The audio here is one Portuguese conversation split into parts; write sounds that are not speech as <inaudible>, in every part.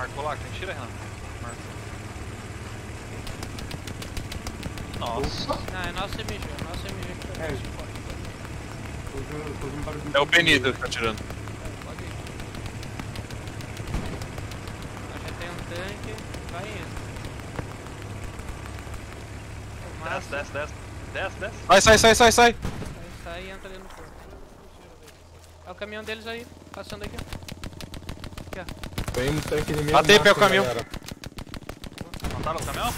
Marcou lá, quem tira, Renan? Marcou. Nossa. Não, é nosso MG, é nosso MG que tá É. Tô tô É o Benito que tá tirando. É, pode ir. Nós já tem um tanque, vai indo. Desce, desce, desce. Desce, desce. Sai, sai, sai, sai, sai. Aí sai e entra ali no corpo. É o caminhão deles aí, passando aqui. Tem um tanque inimigo. Matei, pega o caminhão. galera. Mataram o caminhão?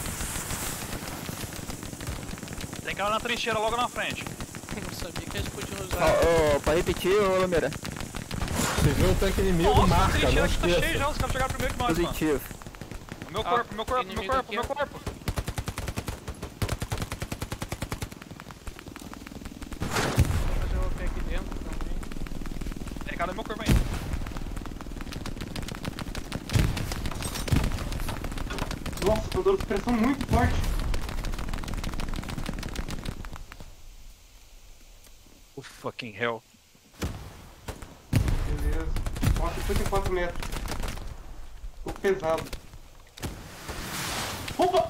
Tem cara na trincheira logo na frente. Não sabia que eles podiam usar. Ó, ó, pra repetir, ô Lameira. Se vê um tanque inimigo, Nossa, a marca, não trincheira aqui tá cheia já, os caras chegaram primeiro que nós, mano. Positivo. Meu Ah, corpo, meu corpo, meu inimigo corpo, aqui, meu corpo. Vou fazer o OP aqui dentro também. Tem cara no meu corpo ainda. Tô dando pressão muito forte. Oh, fucking hell. Beleza. Nossa, 54 metros. Ficou pesado. Opa!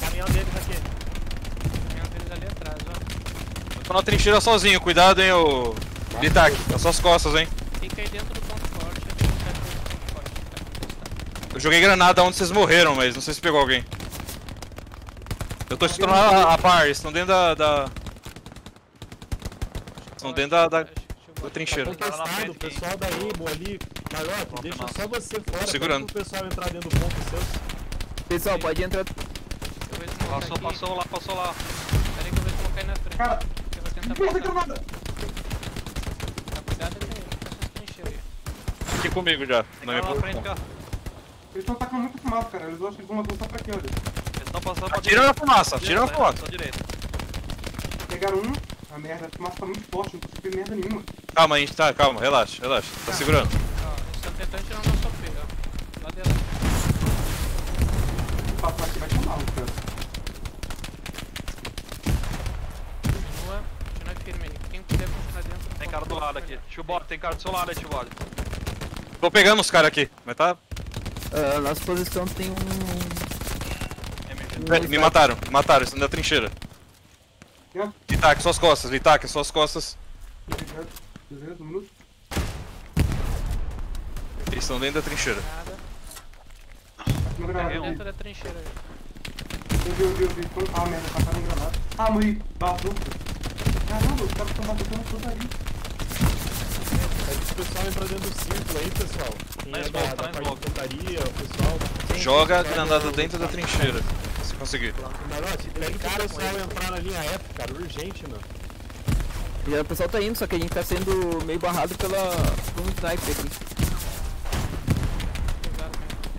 Caminhão deles aqui. O caminhão deles ali atrás, ó. Tô na trincheira sozinho, cuidado, hein, ô. Litac, nas suas costas, hein. Fica aí dentro do ponto forte, a gente sai pelo ponto forte. Tá contestado. Eu joguei granada onde vocês morreram, mas não sei se pegou alguém. Eu tô escutando a, a par, eles estão dentro da. da... Estão dentro da, da, da trincheira. Na Contestado, o pessoal da Ibo ali. Malote, deixa só você fora. Segurando. pro pessoal entrar dentro do ponto seu. Pessoal, pode entrar. Passou, aqui. passou lá, passou lá. Pera aí que eu vou desmontar aí na frente. Cara, Eu vou tentar não granada! Tá cuidado com essas trincheiras aí. Aqui comigo já. Tem Na minha cara na frente, posição. Eles estão atacando muito fumaça, cara. Eles acham que eles vão avançar pra aqui, olha. Eles estão passando pra Atira na fumaça, atira na direita, fumaça. Direita. Pegaram um. A merda, a fumaça tá muito forte, não consigo ver merda nenhuma. Calma, a gente tá, calma, relaxa, relaxa. Tá segurando. Ó, eles estão tentando tirar o nosso OP, ó. Lá dentro. O papo aqui vai chamar, cara. Continua, continua firme aí. Quem puder continuar dentro. Tem cara do lado aqui. Tio tem cara do seu lado aí, tio Bode. Tô pegando os caras aqui, mas tá. Ah, nossa posição tem um. Um É, me mataram, me mataram, estão na trincheira. Ó, Litac, suas costas, Litac, suas costas. Beleza, beleza, um minuto. Eles estão dentro da trincheira. Nada. Uma um. ali. Dentro da trincheira. Eu vi, eu vi, eu vi. Ah, merda, tacaram granada. Ah, morri. Vazou. Caramba, os caras estão batendo tudo ali. Pede pro pessoal entrar dentro do círculo aí, pessoal. Quem é da, tá da parte de pontaria, o pessoal. Joga a granada o- dentro da trincheira. Se conseguir. Malote, pede pro pessoal entrar na linha F, cara. Urgente, meu. Já o pessoal tá indo, só que a gente tá sendo meio barrado pela. por um sniper aqui.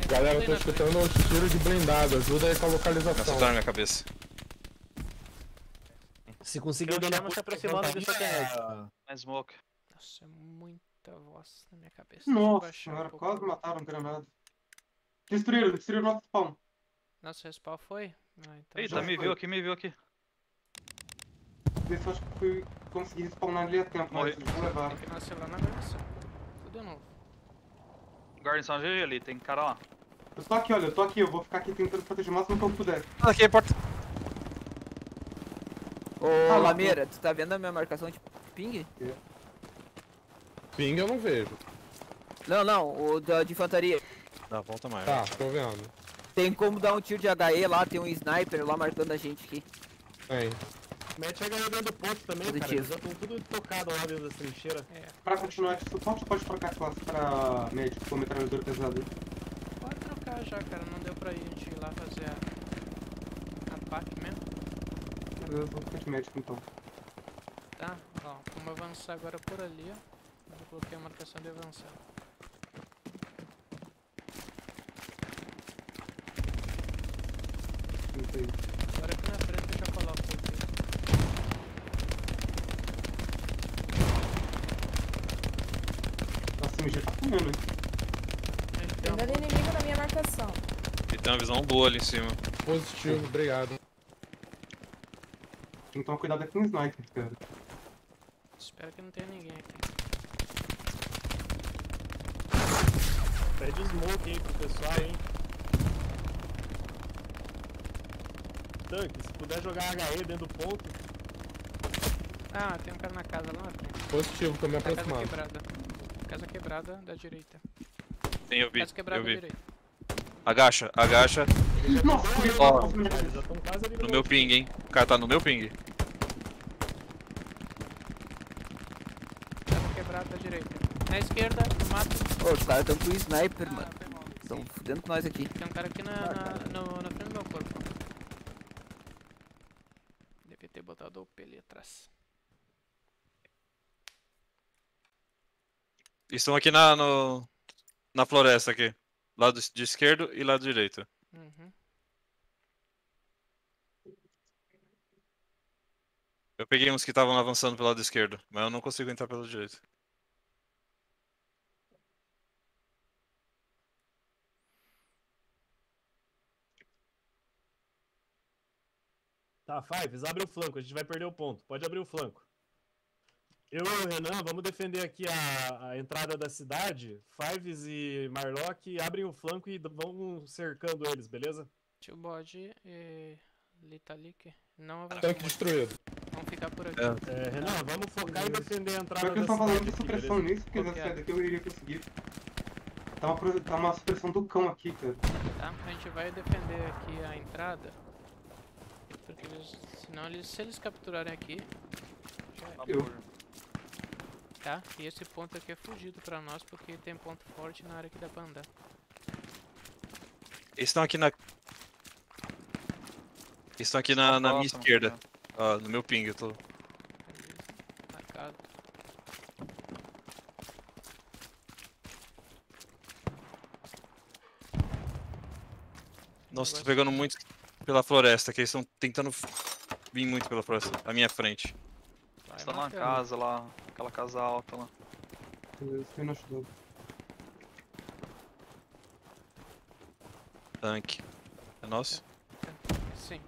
Galera, tudo tô escutando um tiro de blindado. Ajuda aí com a localização. Acertaram na minha cabeça. Se conseguir Eu se puta aproximando pontaria, do satélite. é, Na smoke. Nossa, é muita voz na minha cabeça. Nossa um senhora, pouco. quase mataram granada. Destruíram, destruíram nosso spawn. Nosso respawn foi? Ah, então Eita, me foi. viu aqui, me viu aqui. Eu acho que fui conseguir spawnar ali a tempo, Morri. mas vão levar. Tem que lá na versão. Tudo de novo. Guarnição GG ali, tem cara lá. Eu tô aqui, olha, eu tô aqui, eu vou ficar aqui tentando proteger o máximo que eu puder. Aqui, porta. Ô, Ah, lá, Lameira, tu tá vendo a minha marcação de ping? Ping eu não vejo. Não, não, o da de infantaria. Dá volta mais. Tá, tô vendo. Tem como dar um tiro de HE lá, tem um sniper lá marcando a gente aqui. Tem. Mete a galera dentro do ponto também, cara. Positivo. Eles já estão tudo tocado lá dentro da trincheira. É, Pra continuar suporte, pode trocar a classe pra médico com metralhadora pesada. pode trocar já, cara. Não deu pra gente ir lá fazer a, a PAC mesmo. Eu vou ficar de médico então. Tá, ó. Vamos avançar agora por ali, ó. Coloquei a marcação de avançar. Agora aqui na frente eu já coloco aqui. Nossa, o MG tá comendo, hein? Ele tem Ainda tem inimigo na minha marcação. E tem uma visão boa ali em cima. Positivo, obrigado. Tem que tomar cuidado aqui com o sniper, cara. Espero que não tenha ninguém aqui. Pede smoke aí pro pessoal, hein? Tanque, se puder jogar HE dentro do ponto, Ah, tem um cara na casa lá na frente. Positivo, tô me Na casa aproximando. quebrada. Casa quebrada da direita. Sim, eu vi. Casa quebrada Eu da vi. direita. Agacha, agacha. Nossa, Ó, No meu ping, hein? O cara tá no meu ping. Casa quebrada da direita. Na esquerda, no mato. Ô, os caras tão com sniper, Ah, mano. foi mal. Tão fudendo com nós aqui. Tem um cara aqui na, na, no- na frente do meu corpo. Devia ter botado o P ali atrás. Estão aqui na, no, na floresta aqui. Lado de esquerdo e lado direito. Uhum. Eu peguei uns que estavam avançando pelo lado esquerdo, mas eu não consigo entrar pelo direito. Tá, Fives, abre o flanco, a gente vai perder o ponto. Pode abrir o flanco. Eu e o Renan vamos defender aqui a, a entrada da cidade. Fives e Marlock abrem o flanco e vão cercando eles, beleza? Tio Bode e Litalik. Não avançam Tanque destruído. Vamos ficar por aqui. É. É, Renan, vamos focar em defender a entrada Pior que da eu tava falando cidade de aqui, supressão beleza? nisso, porque Qual se que eu sair daqui eu iria conseguir. Tá uma, tá uma supressão do cão aqui, cara. Tá? A gente vai defender aqui a entrada. Porque eles, senão eles, se eles capturarem aqui, já é, Eu- tá? E esse ponto aqui é fugido pra nós porque tem ponto forte na área que dá pra andar. Eles estão aqui na. Eles estão aqui na, na minha esquerda. Ó, no meu ping, eu tô. Marcado. Nossa, tô pegando muito pela floresta, que eles estão tentando vir muito pela floresta, à minha frente. Vai Está numa marcando. casa lá, aquela casa alta lá. Eu fui no ajudando. Tanque. É nosso? Sim.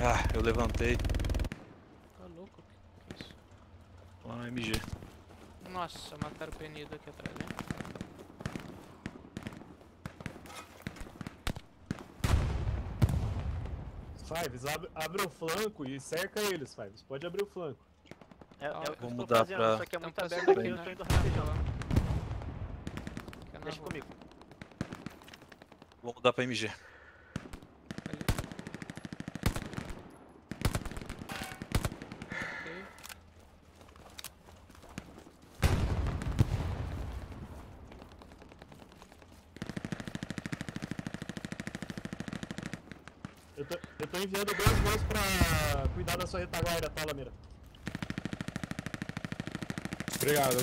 Ah, eu levantei. Tá louco? Que que é isso? Uma MG. Nossa, mataram o penido aqui atrás, hein? Fives, abre, abre o flanco e cerca eles, Fives. Pode abrir o flanco. É, é o que eu estou mudar fazendo, pra- só que é muito Então, aberto aqui, eu tô né? indo rapidão. Deixa comigo. Vou mudar pra MG. Ali. Ok. Eu tô, eu tô enviando dois mãos pra cuidar da sua retaguarda, tá, Lameira? Obrigado.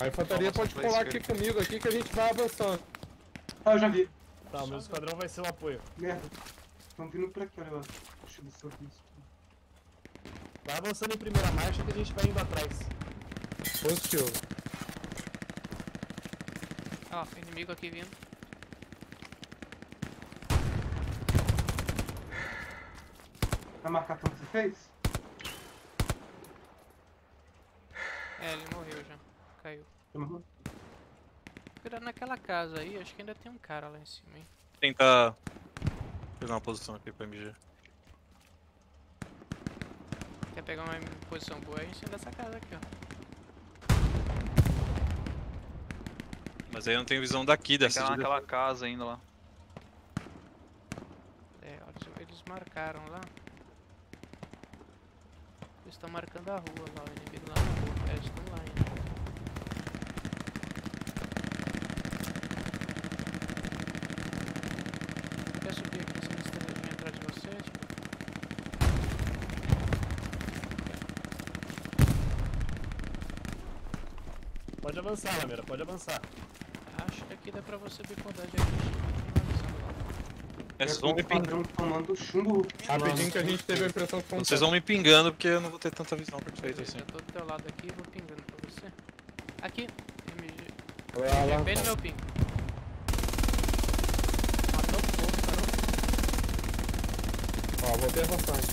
A infantaria pode colar aqui comigo aqui que a gente vai avançando. Ah, eu já vi. Tá, o meu esquadrão vai ser o apoio. Merda. Estão vindo pra cá, olha lá. Puxa do serviço. Vai avançando em primeira marcha que a gente vai indo atrás. Positivo. Ó, inimigo aqui vindo. Vai marcar como você fez? É, ele morreu já. Caiu. Uhum. Cuidado naquela casa aí, acho que ainda tem um cara lá em cima, hein? Tentar pegar uma posição aqui pra MG. Quer pegar uma posição boa aí em cima dessa casa aqui, ó. Mas aí eu não tenho visão daqui Tem que dessa. ir de- naquela casa ainda lá. É, eles marcaram lá. Eles estão marcando a rua lá, o inimigo lá na rua. É, eles estão lá ainda. Quer subir aqui em cima desse telhadinho atrás de você? Tipo, Pode avançar, Lameira, pode avançar. acho que aqui dá pra você bipodar de aqui. É Vocês vão me pingando. Rapidinho que a gente teve a impressão que Vocês vão me pingando porque eu não vou ter tanta visão perfeita assim. Eu tô do teu lado aqui e vou pingando pra você. Aqui, MG. Olha Bem no meu ping. Matou o povo, parou. Ó, voltei bastante.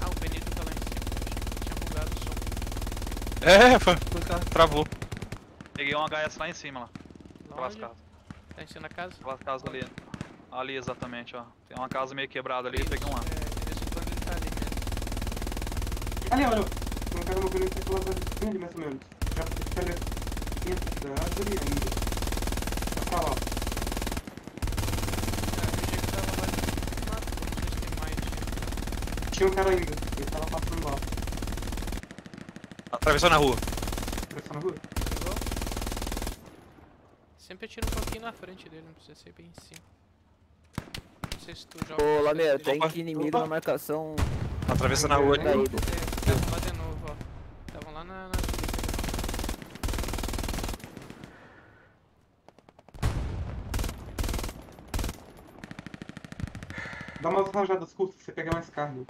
Ah, o Benito tá lá em cima. Tinha bugado o som. É, foi, tá, travou. Peguei um HS lá em cima lá. Aquelas Longe. casas. Tá em cima da casa? Aquelas casas ali. Ali, exatamente, ó. Tem uma casa meio quebrada ali, peguei um lá. É, tá ali mesmo. Ali, olha. Tem um cara movendo aquela árvore bem ali, mais ou menos. Já fica ali dentro da árvore ainda. Tá pra lá. Não mais gente. Tinha um cara ainda. Ele tava passando lá. Atravessou na rua. Pressão na rua. Sempre atira um pouquinho na frente dele, não precisa ser bem em cima. Não sei se tu joga. Ô, Lameira, tem inimigo na marcação Atravessa na rua da aqui. ida. É, Estavam lá de novo, ó. Estavam lá na. Dá umas rajadas curtas pra você pegar mais carne.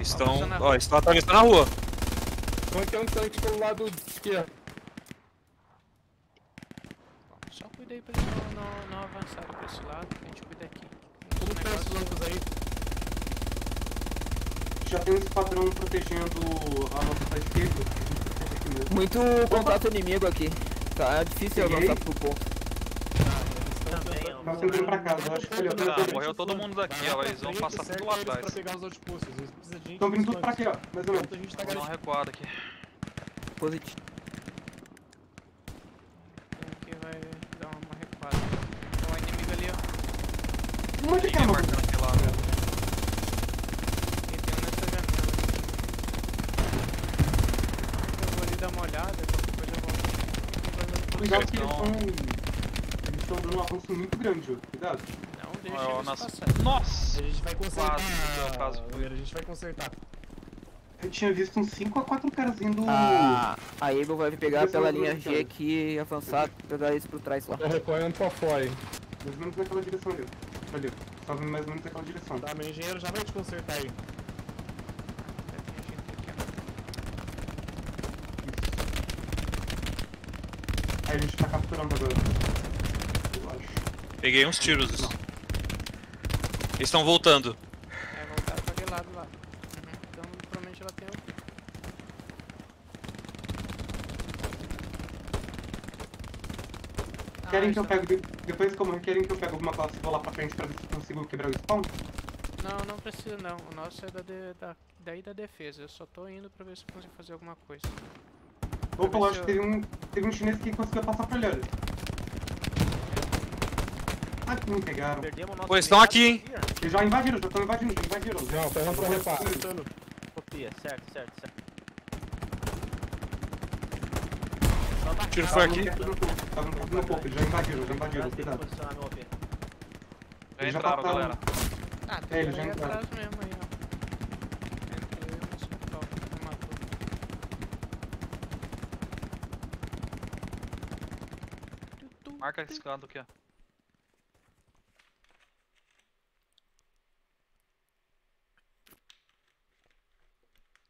Estão. Atravessando a Ó, estão atravessando a rua. Então tem um tanque pelo lado esquerdo. Bom, só cuida aí pra eles não, não, não avançarem pra esse lado, a gente cuida aqui. Como Esse tá os negócio- flancos aí? Já tem um esquadrão protegendo a nossa esquerda. A gente protege aqui mesmo. Muito contato inimigo aqui. Tá difícil Peguei. avançar pro ponto. Nós estamos indo pra casa, eu acho que olha, Ah, morreu todo mundo daqui, ó. Vai Eles vão passar tudo lá atrás. Estão vindo tudo pra aqui, ó. Mais ou menos. Tá Vou dar uma garantindo. recuada aqui. Positivo. Então aqui vai dar uma recuada. Ó, o inimigo ali, ó. Um monte de Ninguém cama. marcando aquele lado. E tem um nessa janela aqui. Eu vou ali dar uma olhada, coisa eu volto. Cuidado que eles estão. Eles estão dando um avanço muito grande, ó. Cuidado. Não deixa nossa- passarem. Nossa! A gente vai consertar. Quase, caso, foi. A gente vai consertar. Eu tinha visto uns 5 a 4 caras indo. A, a Able vai pegar pela linha G aqui e avançar, pegar eles por trás lá. Tô recorrendo pra fora, hein. Mais ou menos naquela direção ali. Ali. Só vindo mais ou menos naquela direção. Tá, meu engenheiro já vai te consertar aí. Aí a gente tá capturando agora. Eu acho. Peguei uns tiros. Eles estão voltando. ó. É, voltaram pra aquele lado lá. Uhum. Então provavelmente ela tem o. Querem que eu de- Depois como querem que eu pego alguma classe e vou lá pra frente pra ver se consigo quebrar o spawn? Não, não precisa não. O nosso é da, de- da, daí da defesa. Eu só tô indo pra ver se eu consigo fazer alguma coisa. Opa, eu ver acho que teve um, teve um chinês que conseguiu passar por olha. Ah, que me pegaram. Eles estão aqui, hein? Eles já invadiram, já estão invadindo, já invadiram. Não, pega pra reparo. Copia, certo, certo, certo. Tiro foi aqui. Tudo no pouco, eles já invadiram, já invadiram, cuidado. Já entraram, galera. Ah, É, tem eles um já entraram. atrás mesmo aí, ó. Eu no Marca esse canto aqui, ó.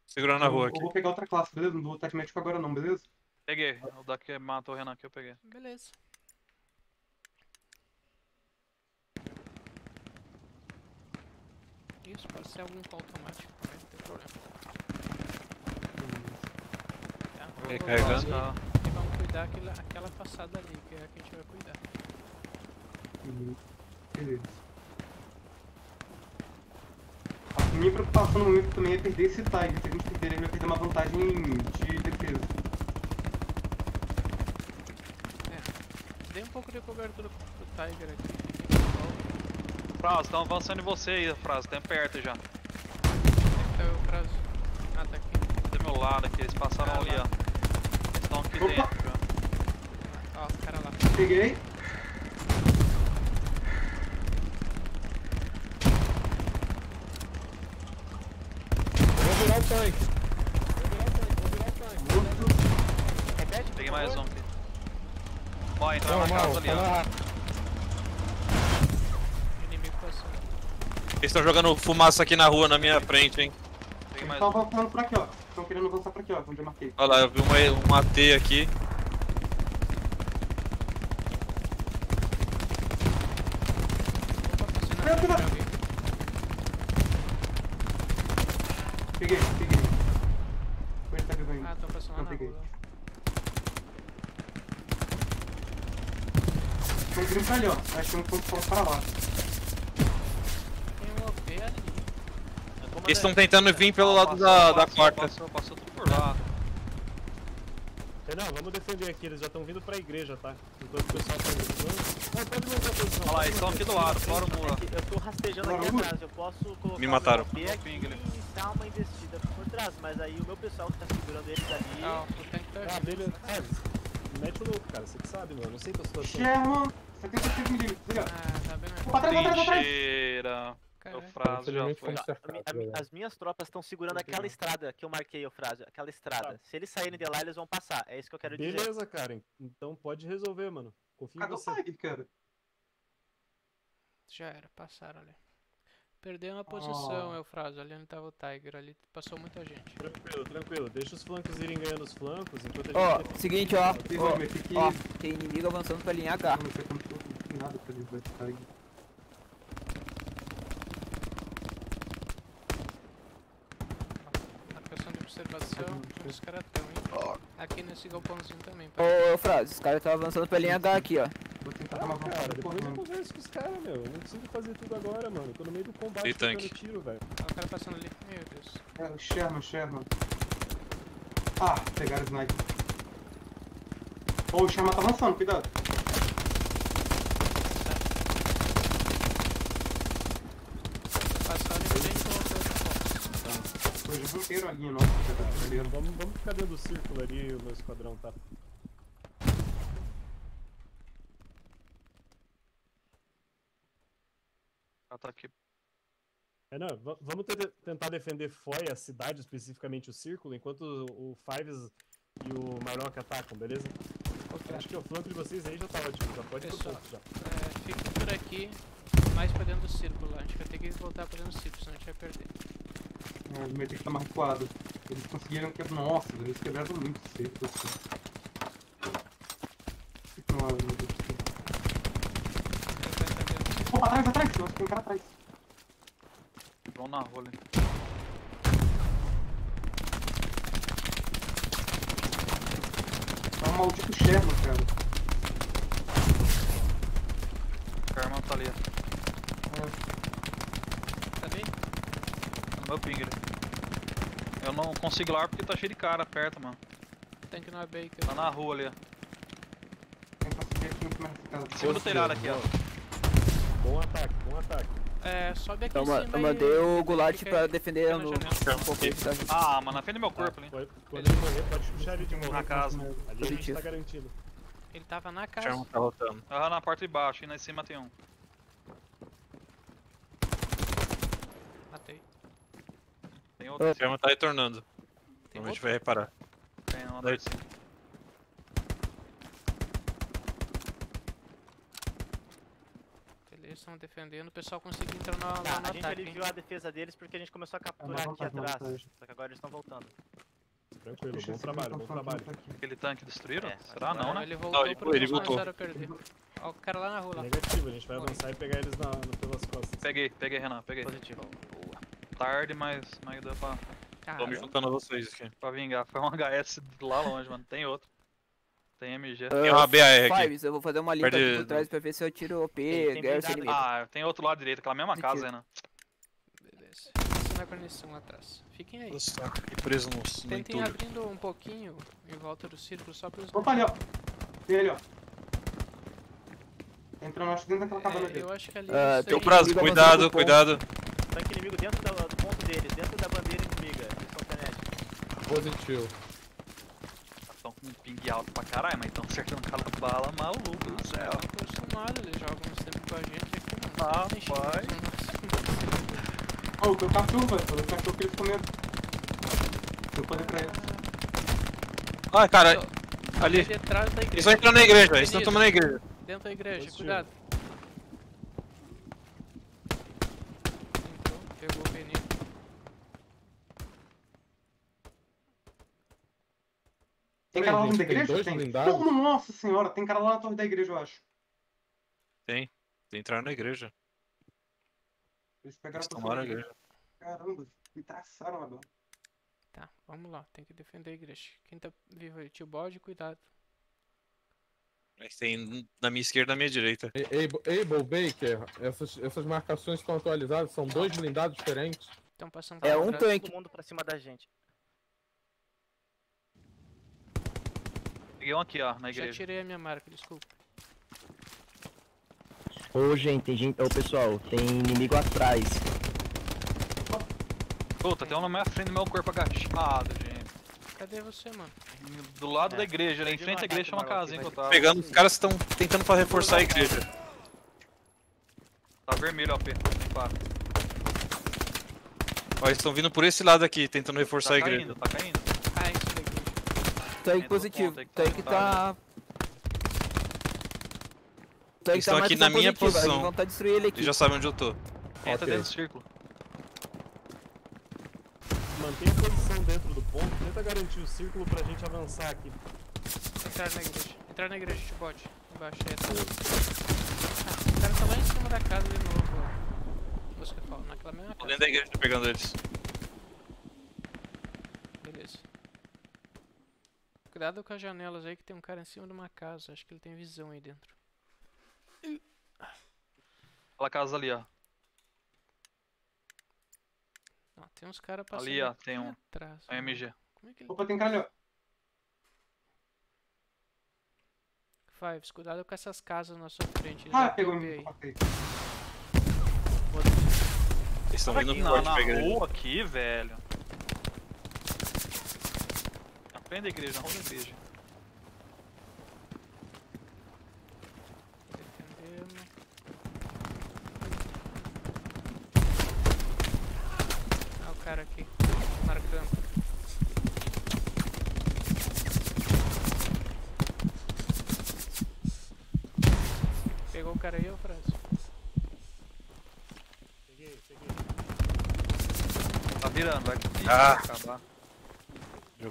Segurando na rua Eu aqui. vou pegar outra classe, beleza? Não vou estar de médico agora não, beleza? Peguei. O daqui que matou o Renan aqui, eu peguei. Beleza. Isso, pode ser algum com automático também, não tem problema. Tá, vamos Recarregando. E vamos cuidar aquela, aquela passada ali, que é a que a gente vai cuidar. Uhum. Beleza. A minha preocupação no momento também é perder esse tag. Se a gente perder, ele vai perder uma vantagem de defesa. Dê um pouco de cobertura pro, Tiger aqui. Fraz, estão avançando em você aí, Fraz. Tem perto já. Onde que tá o prazo? Ah, tá aqui. Do meu lado aqui, eles passaram Ah, ali, lá. ó. Eles estão aqui Opa! dentro, já. Ó, o cara lá. Peguei. Vou virar o tanque. Vou virar o tanque, vou virar o tanque. Repete, Peguei mais um entrou Não, na casa ali, tá ó. na Inimigo passando. Eles estão jogando fumaça aqui na rua, na minha frente, hein. Mais estão um. avançando por aqui, ó. Estão querendo avançar por aqui, ó. Onde eu marquei. Olha lá, eu vi uma, um AT aqui. Na Meu Deus. alguém. Peguei, peguei. Ah, estão passando lá Não na peguei. rua. Tem um gringo ali, ó. Acho que não foi pra lá. Tem um OP ali. Eles estão tentando vir pelo lado da, da passou, porta. Passou, passou tudo por lá. Renan, vamos defender aqui, eles já estão vindo pra igreja, tá? Enquanto o pessoal tá indo. Não, pode manter a posição. Olha lá, eles estão aqui do lado, fora o muro. É eu tô rastejando aqui atrás, eu posso colocar Me o mataram. meu o aqui ping ali. e dar uma investida por trás, mas aí o meu pessoal que tá segurando eles ali... Ah, o tanque tá Ah, vindo. beleza. Ah, mete o louco, cara. Você que sabe, mano. Não sei tua situação. Sherman, 76 milímetros. Ali, ó. Ah, tá bem. O Caralho. frase já foi. as minhas tropas estão segurando aquela estrada que eu marquei, o frase, aquela estrada. Se eles saírem de lá, eles vão passar. É isso que eu quero dizer. Beleza, cara. Então pode resolver, mano. Confio em você. Tiger, cara? Já era, passaram ali. Perdeu uma posição, Oh. Eufrásio. Ali onde tava o Tiger, ali passou muita gente. Tranquilo, tranquilo. Deixa os flancos irem ganhando os flancos enquanto a gente. Ó, defende. seguinte, ó. Ó, que... ó. Tem inimigo avançando pra linha H. nada pra ele vai ficar aí. Marcação de observação, os caras estão, hein? Aqui nesse galpãozinho também. Ô, pá. Eufrásio, os caras estão avançando pra linha H aqui, ó. Vou tentar Ah, dar uma cara, depois eu correndo. converso com os caras, meu. Eu não consigo fazer tudo agora, mano. Eu tô no meio do combate trocando tanque? tiro, velho. Ó, o cara passando ali. Meu Deus. É, o Sherman, Sherman. Ah, pegaram o sniper. Ô, o Sherman tá avançando, cuidado. A linha nossa. Vamos, vamos ficar dentro do círculo ali, o meu esquadrão tá. Ah, tá aqui. Renan, va- vamos te- tentar defender Foy, a cidade, especificamente o círculo, enquanto o o Fives e o Marlock atacam, beleza? Ok. Acho que o flanco de vocês aí já tá ótimo, já pode ir pro já. É, fica por aqui, mais pra dentro do círculo lá. A gente vai ter que voltar pra dentro do círculo, senão a gente vai perder. É, o meu tem que tá mais recuado. Eles conseguiram quebrar. Nossa, eles quebraram muito cedo. Assim. Não, meu Deus do céu. Vai pra dentro. Opa, atrás, atrás! Eu acho que tem um cara atrás. Vão na ali. É um maldito Sherman, cara. O Carman tá ali. Tá ali? No meu ping ali. Eu não consigo ir lá porque tá cheio de cara perto, mano. Tanque no Baker. Tá na rua ali, ó. Tem que conseguir aqui muito mais ficado. Em cima do telhado aqui, ó. Bom ataque, bom ataque. É, sobe aqui Eu, em ma- cima eu e- mandei o Goulart aí, pra defender na no, gente. Ah, mano, na frente do meu corpo ali. Pode, quando ele morrer, pode puxar ele de volta. Na casa. Ali a gente tá garantido. Ele tava na casa. Tá rotando. Aham, na porta de baixo e na cima tem um. Matei. Tem outro. Ô. Sherman tá retornando. Tem Então a gente vai reparar. Tem um andar de cima. Eles estão defendendo, o pessoal conseguiu entrar no, Tá, no a gente ataque. hein? aliviou a defesa deles porque a gente começou a É, capturar não, aqui não, não, atrás. não, Só que agora eles estão voltando. Tranquilo, bom esse trabalho, bom trabalho. Aquele tanque destruíram? É, Será? Não, né? Ele voltou ele- porque ele eles voltou. começaram a perder. Ó, o cara lá na rua lá. Negativo, a gente vai avançar e pegar eles na, pelas costas. Peguei, peguei, Renan, peguei. Positivo. Tarde, mas, mas deu pra, Tô me juntando a vocês aqui. pra vingar. Foi um HS lá longe, mano. Tem outro. Tem MG. Tem uma BR aqui. Fives, eu vou fazer uma limpa Perde- aqui por trás pra ver se eu tiro OP, blindado inimigo. Ah, tem outro lado direito, aquela mesma casa aí, né? Beleza. Essa na guarnição lá atrás. Fiquem aí. Nossa, fiquei preso no, no Tentem entulho. abrindo um pouquinho em volta do círculo só para os Opa, ali, ó. Tem ali, ó. Entrando, acho, dentro daquela cabana É, dele. eu acho que ali. Ah, eles tem têm- o prazo, cuidado, cuidado. Tanque inimigo dentro da- do ponto deles, dentro da bandeira inimiga. Eles são frenéticos. Positivo. Estão com um ping alto pra caralho, mas estão acertando cada bala maluco do céu. Estão acostumados, eles jogam tempos com a gente aqui, mano. Ah, Sempre tem pai. Ó, o teu cachorro, velho. O cachorro que eles comeram. Eu falei pra eles. Ah, cara, ali. é. Eles vão entrando na igreja, eles estão tomando a igreja. Dentro da igreja, cuidado. Entrou, pegou o veneno. Tem cara lá dentro da tem igreja? dois Tem. blindados? Pô, nossa senhora, tem cara lá na torre da igreja, eu acho. Tem. Entraram na igreja. Eles pegaram Eles a torre tomaram da a igreja. Caramba, me traçaram agora. Tá, vamos lá, tem que defender a igreja. Quem tá vivo aí, tio bode, cuidado. Mas Tem na minha esquerda e na minha direita. Able, Baker, essas, essas marcações estão atualizadas, são dois blindados diferentes. Estão passando É um tanque. Todo mundo pra cima da gente. Peguei um aqui, ó, na Já igreja. tirei a minha marca, desculpa. Ô, gente, tem gente. Ô, pessoal, tem inimigo atrás. Puta, tem um na minha frente do meu corpo agachado, gente. Cadê você, mano? Do lado É. da igreja, ali em frente à igreja tem uma casinha que eu tava. Pegando, os caras estão tentando pra reforçar a igreja. Tá vermelho, ó, P. Ó, eles estão vindo por esse lado aqui, tentando reforçar Tá a igreja. caindo, tá caindo. Entra no positivo. que tá Tanque tá. Tanque Eles estão tá aqui na minha positiva, posição. Eles vão tentar destruir ele aqui. Eles já sabem onde eu tô. Entra Ok. dentro do círculo. Mantém a posição dentro do ponto, tenta garantir o círculo pra gente avançar aqui. Entrar na igreja. Entrar na igreja, tio bode. Embaixo aí. Ah, o cara tá lá em cima da casa de novo, fala, naquela mesma Tô casa. dentro da igreja tô pegando eles. Beleza. Cuidado com as janelas aí que tem um cara em cima de uma casa. Acho que ele tem visão aí dentro. Aquela casa ali, ó. Tem uns caras passando Ali, ó, tem um- atrás. A mano. MG. Como é que ele... Opa, tem cara ali, ó. Fives, cuidado com essas casas na sua frente. Ah, pegou POP em aí. mim. Ok. Eles estão vindo na, forte igreja. rua aqui, velho. Na frente da igreja, na rua da igreja. Defendendo. Ah, o cara aqui. Marcando. Pegou o cara aí, ô Franz? Peguei, peguei. Tá virando, vai. Ih, Ah. vai acabar.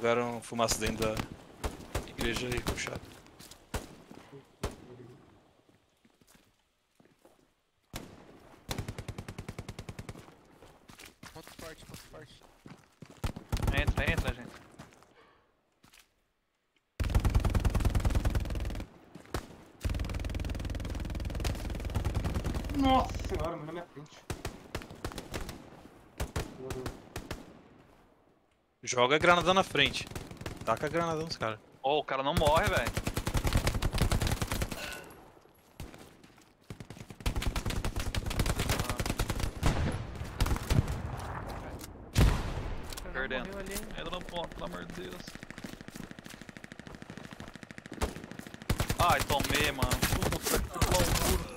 Jogaram fumaça dentro da igreja e puxaram. Ponto forte, ponto forte. Entra, entra, gente. Nossa senhora, mano, na minha frente. Joga a granada na frente. Taca a granada nos caras. Ô, o cara não morre, velho. Não Perdendo. Entra no ponto, pelo amor de Deus. Ai, tomei, mano. Puta que loucura.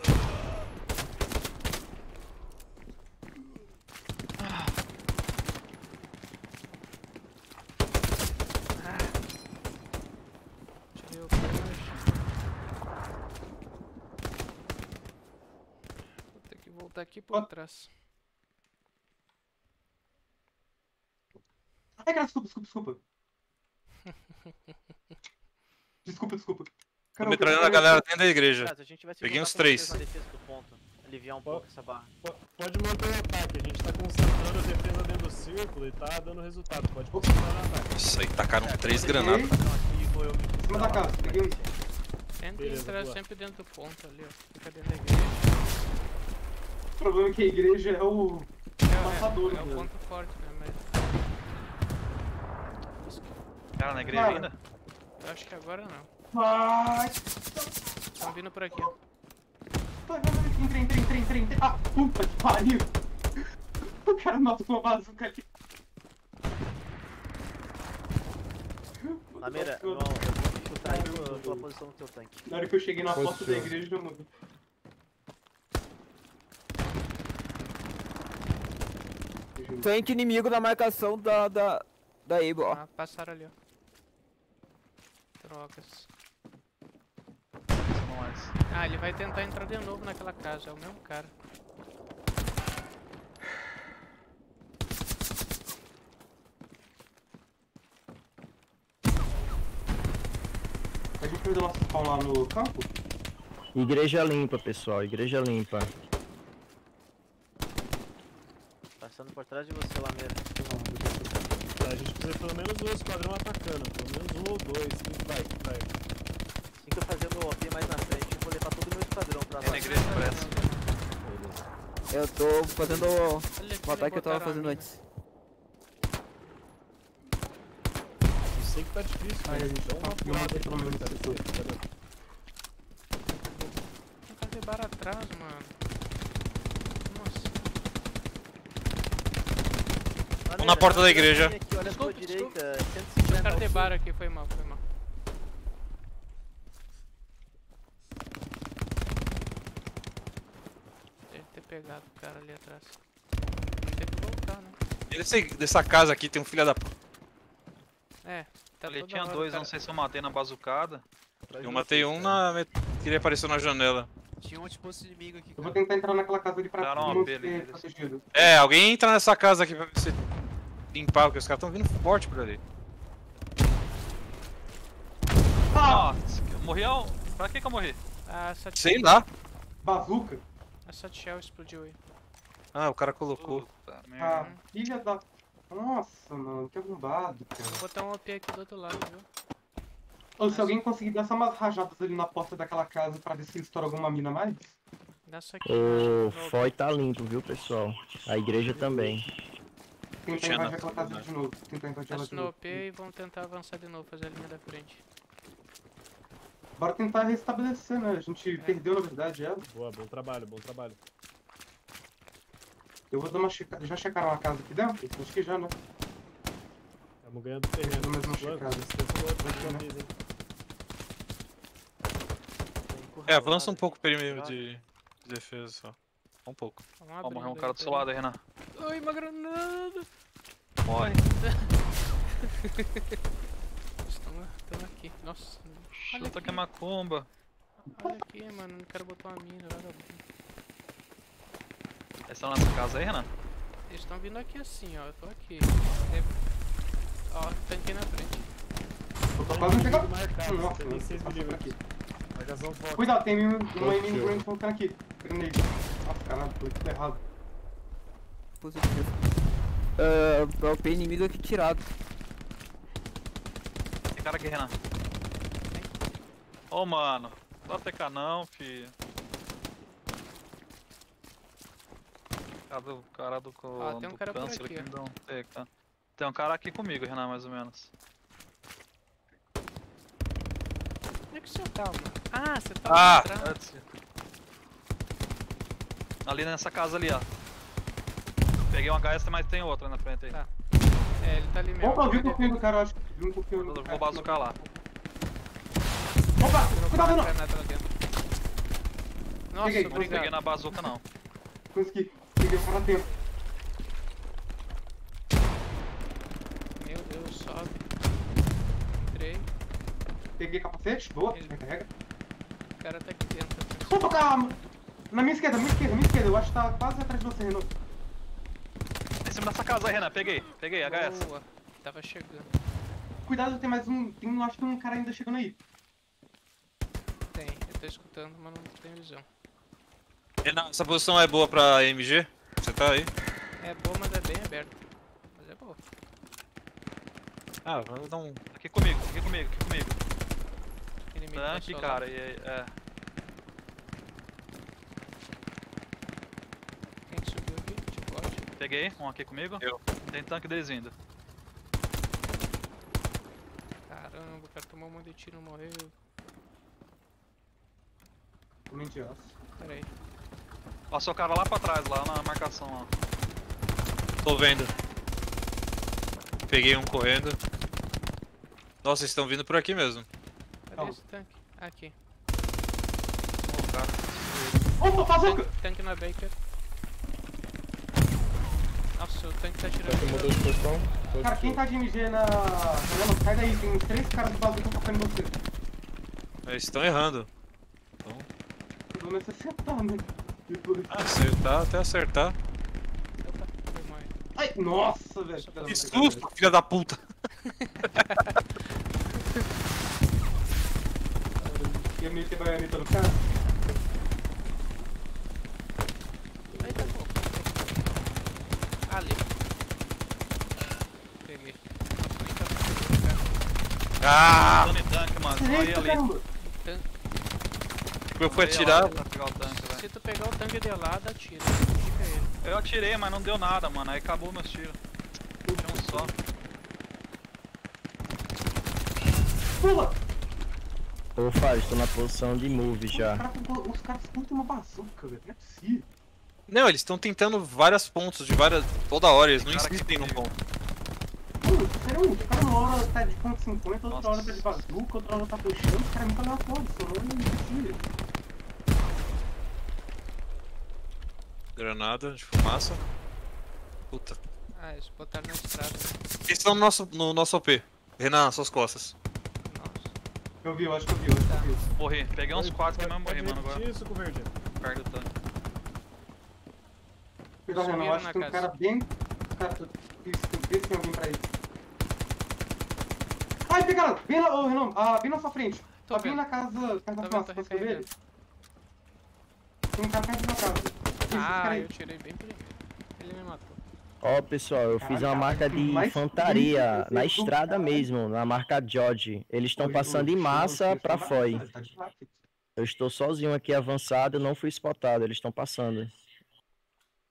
Tirei o flash. Vou ter que voltar trás. Ai, cara, desculpa, desculpa, desculpa. <laughs> Desculpa, desculpa. Tô Cara, metralhando eu- a galera dentro da igreja. Cara, Peguei uns três. aliviar um pouco essa barra. Po- Pode manter o ataque, a gente tá concentrando a defesa dentro do círculo e tá dando resultado. Pode concentrar no ataque. Isso aí, tacaram três peguei. granadas. Cima da casa, peguei um. Beleza, entrar sempre dentro do ponto ali, ó. Fica dentro da igreja. O problema é que a igreja é o. É, Passador, é, é o né? ponto forte, né? Mas Cara na igreja Cara. ainda? eu acho que agora não. Ai, Estão vindo por aqui, ó. vai, vai, vai, entrei, entrei, entrei, entrei, entrei. Ah, puta que pariu. O cara matou uma bazuca ali. Lameira, eu vou me chutar aí tua posição no teu tanque. Na hora que eu cheguei na porta da igreja, mano. Tanque inimigo na marcação da. da. da Able, ó. Ah, passaram ali, ó. Drogas. Não mais. Ah, ele vai tentar entrar de novo naquela casa, é o mesmo cara. A gente fez o nosso spawn lá no campo? Igreja limpa, pessoal, igreja limpa. Passando por trás de você, Lameira. Tá, a gente precisa pelo menos um esquadrão atacando. Pelo menos um ou dois. Vai, vai. Assim que eu fazer meu OP mais na frente, eu vou levar todo o meu esquadrão pra É na lá. igreja pressa. Beleza. Eu tô fazendo o ataque que eu tava fazendo antes. Eu sei que tá difícil, mas a gente dá uma aí pelo menos. Tem que fazer bar atrás, mano. Nossa. Um na porta da igreja. Aqui, olha a Desculpa, tua direita, Tinha 150 cara ao de sul. bar aqui, foi mal, foi mal. Deve ter pegado o cara ali atrás. Tem que voltar, né? Desse, dessa casa aqui tem um filho da. É, tá Ali tinha dois, cara- não sei se eu matei na bazucada. Eu matei um na. que ele apareceu na janela. Tinha um antiposto inimigo aqui, Eu vou tentar entrar naquela casa ali pra ser deles. protegido. É, alguém entra nessa casa aqui pra ver se limpar, porque os caras tão vindo forte por ali. Nossa, eu morri ao... Pra que que eu morri? Ah, essa Sei lá. Bazuca? Essa shell explodiu aí. Ah, o cara colocou. Puta Ah, filha da... Nossa, mano, que arrombado, cara. Vou botar um OP aqui do outro lado, viu? Ou se alguém conseguir dar só umas rajadas ali na porta daquela casa pra ver se estoura alguma mina mais. Nessa aqui. O FOI tá limpo, viu, pessoal? A igreja também. Tentar Tinha invadir aquela casa de novo. Tentar invadir ela de no novo. OP e vamos tentar avançar de novo, fazer a linha da frente. Bora tentar restabelecer, né? A gente perdeu, na verdade, ela. Boa, bom trabalho, bom trabalho. Eu vou dar uma checada. Já checaram a casa aqui dentro? Acho que já, né? Estamos ganhando terreno. Pelo menos uma checada. É, avança um pouco o perímetro de, de defesa só. Um pouco. Vamos Ó, morreu um cara do seu lado aí, Renan. Ai, uma granada! Morre. <laughs> Estão aqui. Nossa. Olha Chuta aqui. que é macumba. Olha aqui, mano. Não quero botar uma mina, vagabundo. Eles estão nessa casa aí, Renan? Eles estão vindo aqui assim, ó. Eu tô aqui. É... Ó, tanque na frente. Eu tô quase pegando. Marcado, 6 passou por Cuidado, tem um- inimigo grande voltando aqui. Grenade. Nossa, caralho, foi tudo errado. Positivo. Uh, OP inimigo aqui tirado. Tem cara aqui, Renan. Ô, mano. Não dá TK não, filho. Cara do, cara do, Ó, tem um do cara câncer aqui, aqui me dá um TK. Tem um cara aqui comigo, Renan, mais ou menos. Onde é que senhor tá, mano? Ah, você tá Ah! lá atrás. Antes. Ali nessa casa ali, ó. Peguei um HS, mas tem outra na frente aí. Tá. É, ele tá ali mesmo. Opa, eu vi um pouquinho do cara, eu acho. Vi um pouquinho do cara. vou bazucar lá. Opa, cuidado, uma não. Nossa, Peguei, Não peguei na bazuca não. Consegui. Peguei fora tempo. Meu Deus, sobe. Entrei. Peguei capacete, boa, Ele- recarrega. O cara tá aqui dentro. Opa, calma! Na minha esquerda, minha esquerda, minha esquerda. Eu acho que tá quase atrás de você, Renan. Em cima dessa casa aí, Renan. Peguei. Peguei, HS. Boa. Tava chegando. Cuidado, tem mais um. Tem, um- acho que tem um cara ainda chegando aí. Tem, eu tô escutando, mas não tenho visão. Renan, essa posição é boa pra MG? Você tá aí? É boa, mas é bem aberto. Mas é boa. Ah, vamos dar um. Aqui comigo, aqui comigo, aqui comigo. Inimigo Tanque, lá. cara. E, aí, é. Quem que subiu aqui? Tipo, ótimo. Peguei um aqui comigo. Eu. Tem tanque deles vindo. Caramba, o cara tomou um monte de tiro e morreu. Também de aço. Pera aí. Passou o cara lá pra trás, lá na marcação, ó. Tô vendo. Peguei um correndo. Nossa, eles estão vindo por aqui mesmo. Cadê esse tanque? Aqui. Opa, bazuca! Tanque, tanque na Baker. Nossa, o tanque tá Tá tirando. aqui, mudou de posição. Cara, quem tá de MG na. Renan, sai daí, tem uns três caras do bazuca focando em você. Eles estão errando. Pelo menos acertar, né? Depois- Acertar até acertar. Ai, nossa, velho. Que susto, filha da puta! <laughs> Ia meter baioneta no cara? Aí tá bom. Ali. Peguei. Ah! Tanque, mano. Eita, ali. Tipo, eu fui atirar. Se tu pegar o tanque de lado, atira. Fica ele. Eu atirei, mas não deu nada, mano. Aí acabou meus tiros. Tinha um só. Pula! Ô, Fábio, tô na posição de move já. Os caras ficam com uma bazuca, velho. Não é possível. Não, eles estão tentando vários pontos de várias. toda hora, eles não insistem num ponto. Mano, sério, o cara uma hora tá de ponto 50, outra hora tá de bazuca, outra hora tá puxando. Os caras é muito aleatórios, isso não é mentira. Granada de fumaça. Puta. Ah, eles botaram na estrada. Eles estão no nosso, no nosso OP. Renan, nas suas costas. Eu vi, eu acho que eu vi, eu acho que eu vi. Morri. Peguei uns Pode- 4 que mesmo morri, mano, agora. isso com verdinho. Perto do tanque. Cuidado, Renan, eu acho que tem um cara bem. Cara, vê se tem alguém pra ir. Ai, pegaram! Bem lá, ô Renan, ah, bem na sua frente. Tô Tá bem vendo. na casa, casa da fumaça, conseguiu ver ele? Tem um cara perto da casa. Isso, Ah, eu tirei bem primeiro. Ó, pessoal, eu fiz uma marca de infantaria na estrada mesmo, na marca George. Eles estão passando em massa pra FOI. Tá. Eu estou sozinho aqui avançado, não fui spotado, eles estão passando.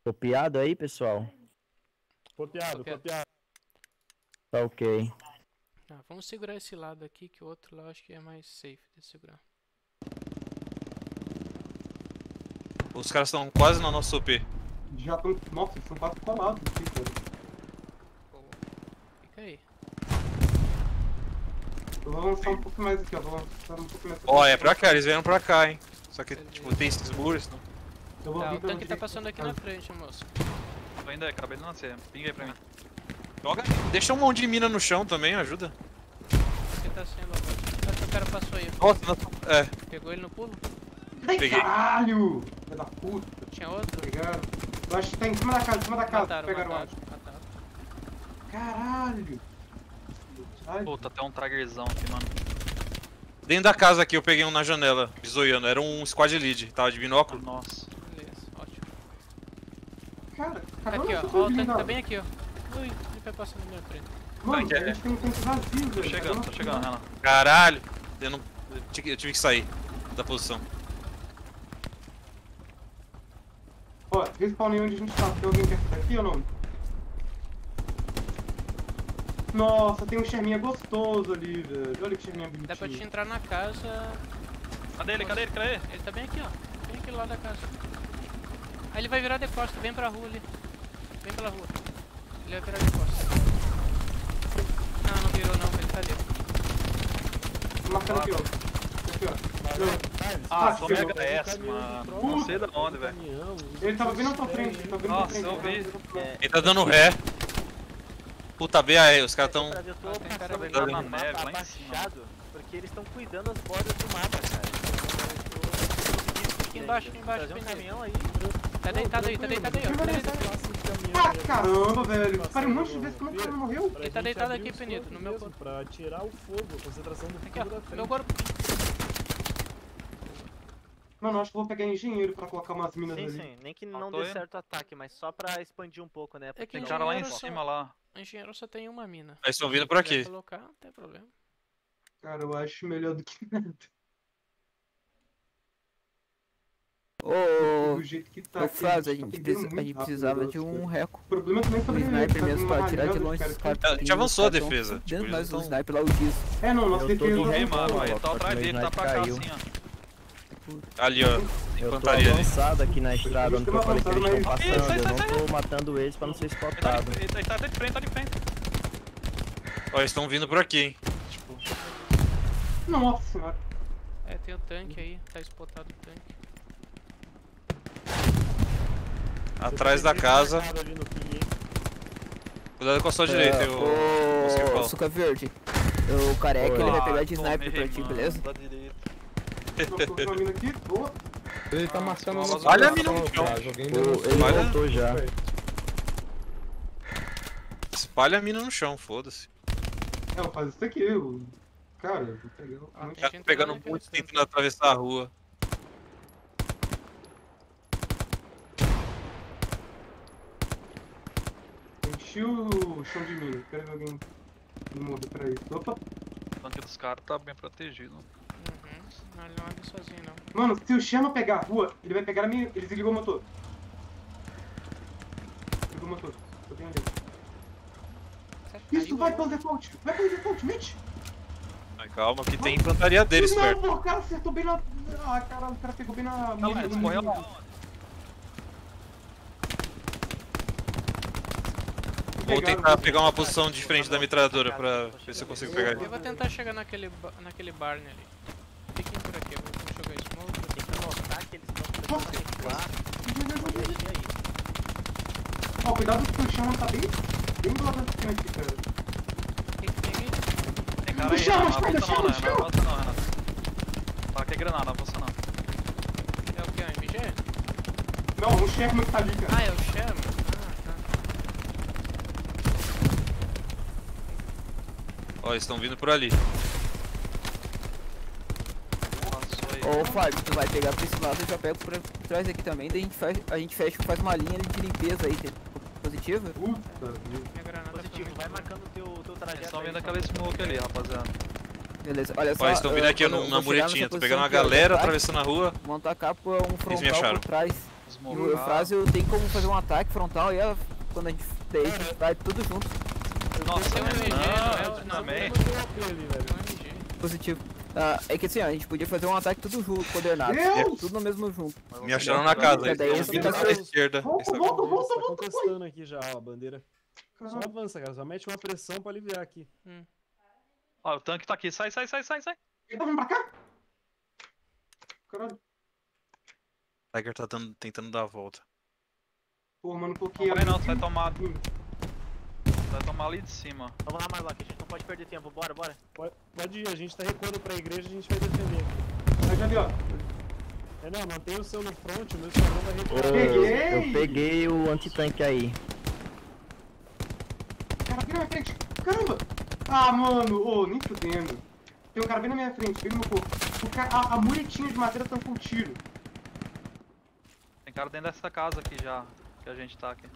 Copiado aí, pessoal? Copiado, Copiado. Tá ok. Ah, vamos segurar esse lado aqui, que o outro lá eu acho que é mais safe de segurar. Os caras estão quase no nosso OP. Já estão. Nossa, eles são quase colados aqui, cara. Boa. Fica aí. Eu vou lançar um pouco mais aqui, ó. Vou lançar um pouco mais aqui. Ó, é pra cá, eles vieram pra cá, hein. Só que, tipo, tem esses muros. Não. Eu vou Tá, vir o tanque tá passando aqui na frente, moço. Tô ainda aí, acabei de nascer. Pinga aí pra mim. Joga. Deixa um monte de mina no chão também, ajuda. Você tá sendo agora. Acho que o cara passou aí. Nossa, não- é. Pegou ele no pulo? Ai, Peguei. Caralho! Filho da puta, Tinha outro? pegaram. Eu acho que tá em cima da casa, em cima da casa. Mataram, pegaram mataram, mataram. Caralho! Ai, Puta, tem um triggerzão aqui, mano. Dentro da casa aqui eu peguei um na janela, bizoiando. Era um squad lead, tava de binóculo. Nossa. Beleza, ótimo. cara, Tá caramba, aqui, ó. eu Ó, tô tanque blindado. tá bem aqui, ó. Ui, ele vai passando na minha frente. Mano, Tanque a é- gente tem um tanque vazio, Tô velho. chegando, tô chegando, Renan. Caralho! Eu não. Eu tive que sair da posição. Ó, respawnei onde a gente tá. Tem alguém perto daqui ou não? Nossa, tem um Sherminha gostoso ali, velho. Olha que Sherminha bonitinho. Dá pra te entrar na casa. Cadê ele? Cadê ele? Cadê ele? Ele tá bem aqui, ó. Bem aqui lá da casa. Aí ele vai virar de costa, vem pra rua ali. Vem pela rua. Ele vai virar de costa. Não, não virou não, ele tá ali. Marcando aqui, ó. Ó. Ah, Ah, sou mega S, mano. Não sei da onde, velho. Ele tava bem na tua frente, ele tava bem na tua Nossa, frente. eu vi. frente. Ele tá dando ré. Puta BAE, os caras tão. Eu tô tem cara passando na neve, lá em cima. abaixado, porque eles estão cuidando das bordas do mapa, cara. Aqui embaixo, aqui embaixo, um nele. caminhão aí. Tá deitado aí, tá deitado aí. Tá aí. Ah, caramba, velho. Parei um monte de vezes como o cara não morreu. Ele tá deitado aqui, Penito, no meu corpo. Pra tirar o fogo, a concentração do Aqui, fogo da ó. frente. Meu corpo. Mano, eu acho que eu vou pegar engenheiro pra colocar umas minas Sim, ali. sim. Nem que não Matou dê ele? certo o ataque, mas só pra expandir um pouco, né? É que Porque Tem não- cara lá em só- cima lá. O engenheiro só tem uma mina. Eles estão vindo por Se aqui. colocar, não tem problema. Cara, eu acho melhor do que <laughs> nada. Ô, Do jeito que tá. Flávio, a tá gente, precisa- a gente precisava o de um cara. reco. O problema também é O sniper mesmo pra atirar de longe. os caras- A gente os avançou a caras defesa, tipo, fudendo eles nós, não o tão- sniper lá, o Giz. É, não, nossa Eu tô defesa. de Ei, ré, tá mano, Ó, tá atrás dele, tá pra cá assim, ó. Ali, ó. Eu tô avançado aqui na estrada onde eu falei que eles estão passando. isso, Eu não tô matando eles pra não ser Ele tá, spotado. ele tá até de frente, tá de frente. Ó, eles estão vindo por aqui, hein. Nossa senhora. É, tem o tanque aí, tá spotado o tanque. Atrás da casa. Cuidado com a sua direita, É, eu. Mosquifal. Suca Verde. O careca, Oi. ele vai pegar Ah, de sniper pra ti, beleza? Da direita. Tô colocando uma mina aqui. Boa. Ele tá marcando Olha nossa a posição, mina no chão. ele Olha. voltou já. Espalha a mina no chão, foda-se. É, eu faço isso aqui. Eu... Cara, eu vou pegar um Ah, O cara tá pegando monte tentando atravessar a rua. Enchi o chão de mina. Quero ver alguém me muda pra isso. Opa. Tanque dos caras tá bem protegido. Não, ele não anda sozinho, não. Mano, se o Sherman pegar a rua, ele vai pegar a minha. Ele desligou o motor. Desligou o motor. Eu tenho ali. Isso Caiu vai pelo default. Vai pelo default, mete. Ai, calma, que tem infantaria deles não, perto. pô, o cara acertou bem na. Ah, caralho, o cara pegou bem na. Não, eles morreu lá. Vou tentar pegar uma posição diferente da metralhadora pra ver se eu consigo pegar Eu ele. vou tentar chegar naquele, ba- naquele barn ali. Fiquem por aqui, eu vou vou jogar smoke. Tem que notar que eles estão começando a recuar. Proteger aí. Ó, cuidado que o Sherman tá bem. Bem do lado esquina aqui, cara. Tem cara aí, Chama, Renato, não chama, avança não, chama, Renato, não avança não, Renato. Fala que é granada, não avança não. É o que? É um MG? Não, o Sherman que tá ali, cara. Ah, é o Sherman? Ah, tá. Ó, eles estão vindo por ali. Ô, Fábio, tu vai pegar pra esse lado, eu já pego por trás aqui também, daí a gente, faz, a gente fecha, faz uma linha de limpeza aí, tem- positiva. Puta Positivo, vai marcando o teu, teu trajeto estão aí, vendo só aquela pra- smoke ali, rapaziada. Beleza, olha só. Estão vindo aqui eu na muretinha. Tô pegando uma galera atravessando a rua. Vamos tacar por um frontal por trás. Smoke. E o Frásio tem como fazer um ataque frontal e ó, quando a gente a gente vai tudo junto. Nossa, Tem um MG, não é o- não, também. Tem. Tem um MG. Positivo. Ah, é que assim, ó, a gente podia fazer um ataque tudo junto, coordenado. Deus! Tudo no mesmo junto. Me acharam na casa. Daí Eles eu fico esquerda. Volta, volta, volta, tá volta. contestando aqui já, ó, a bandeira. Só avança, cara. Só mete uma pressão pra aliviar aqui. Ó, o tanque tá aqui, sai, sai, sai, sai, sai. Ele tá vindo pra cá? Caralho. Tiger tá dando- tentando dar a volta. Pô, mano, coloquei Não vai não, tu vai tomar, Hum. Vai tomar ali de cima. Vamos lá, Marlock, a gente não pode perder tempo. Bora, bora. Pode, pode ir, a gente tá recuando pra igreja, a gente vai defender. Já vi, ó. É, não, mantém o seu no front, o meu esquadrão vai recuar. Peguei! eu peguei o antitanque aí. Cara, vira na minha frente. Caramba! Ah, mano, ô, nem fudendo. Tem um cara bem na minha frente, no meu corpo. O cara, a, a muretinha de madeira tampou o tiro. Tem cara dentro dessa casa aqui já, que a gente tá aqui.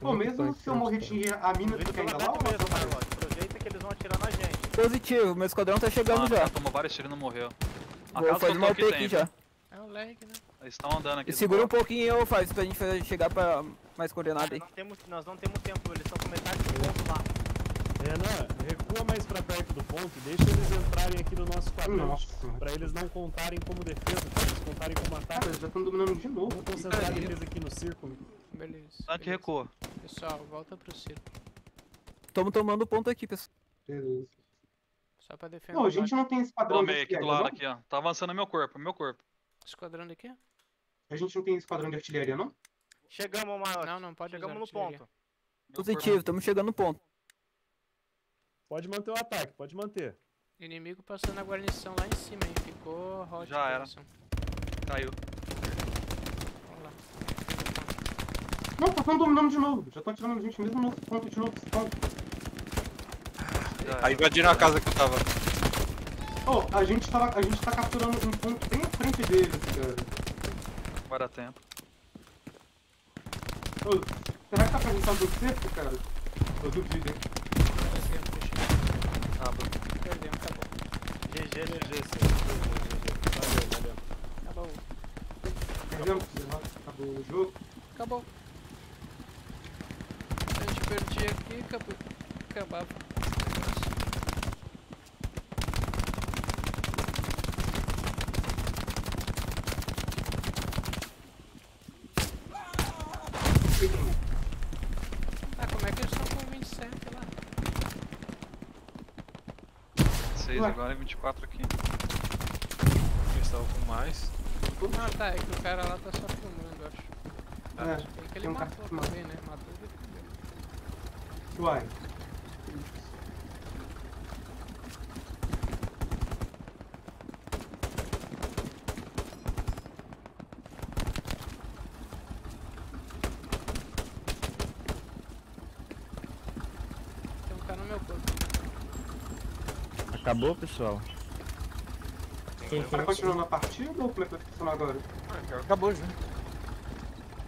Pô, mesmo se eu morrer de a mina pelo ainda lá, ou mesmo, Marlock. Aproveita que eles vão atirar na gente. Positivo, meu esquadrão tá chegando Ah, já. cara, tomou vários tiros e não morreu. A Vou fazer uma aqui tem, aqui já. É o lag, né? Eles estão andando aqui. E segura um pouquinho eu, faz pra gente fazer- chegar pra mais coordenada aí. Nós não temos, nós não temos tempo, eles estão com metade do ponto lá. Renan, recua mais pra perto do ponto, deixa eles entrarem aqui no nosso quadrante. Nossa. Pra eles não contarem como defesa, pra eles contarem como Cara, ataque. eles já estão dominando de novo. Vamos concentrar eles aqui no círculo. Beleza. Tanque beleza. recua. Pessoal, volta pro círculo. Tamo tomando ponto aqui, pessoal. Beleza. Só pra defender Pô, o a gente não tem esse padrão Tomei aqui do lado não? aqui, ó. Tá avançando meu corpo, meu corpo. Esquadrão daqui? A gente não tem esse padrão de artilharia, não? Chegamos, Marlock. Não, não pode Chegamos usar no ponto. Positivo, tamo chegando no ponto. Pode manter o ataque, pode manter. Inimigo passando na guarnição lá em cima, hein? Ficou hot. Já a era. Caiu. Vamos lá. Não, tá tão dominando de novo. Já estão tirando a gente mesmo no ponto de novo. Aí invadiram a casa que eu tava. Ô, a gente tá, a gente tá capturando um ponto bem à frente deles, cara. Vai dar tempo. Ô, será que tá pra gente do cerco, cara? Eu duvido, hein? Perdemos, Ah, eu- Perdemos, acabou. GG, GG, sim. Valeu, valeu. Acabou. Perdemos, sei lá, acabou o jogo. Acabou. Perdia aqui, acabou. Acabava. Ah, como é que eles estão com 27 lá? 6 Ué. agora e 24 aqui. Eles estavam com mais. Ah, tá, é que o cara lá tá só filmando, eu acho. É, Tem que ele um matou também, né? Matou ele. fudeu. Uai. Tem um cara no meu corpo. Acabou, pessoal? Vai continuar na partida ou como é que vai funcionar agora? Acabou já.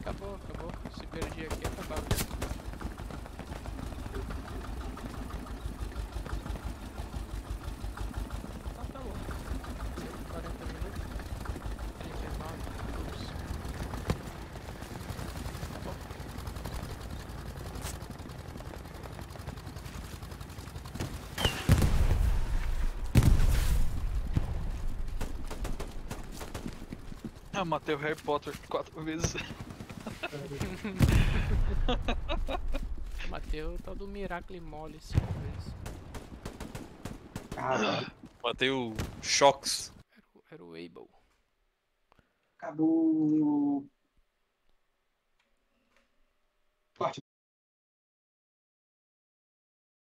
Acabou, acabou. Se perdi aqui, acabava. Eu matei o Harry Potter quatro vezes. Matei o tal do Miracle Mole cinco vezes. Caralho. Matei o Shox. Era o, era o Able. Acabou.